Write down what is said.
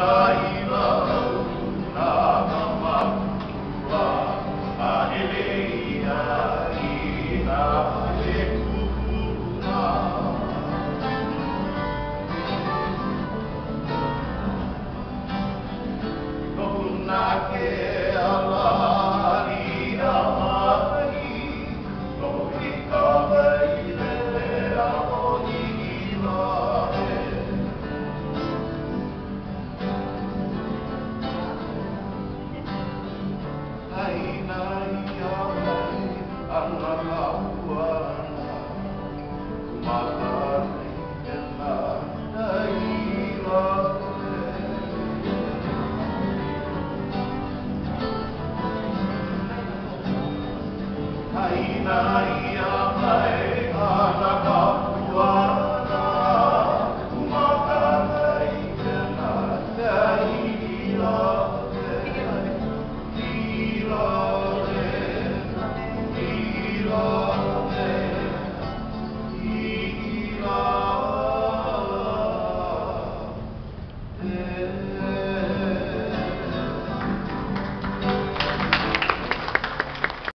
Hallelujah. Aina,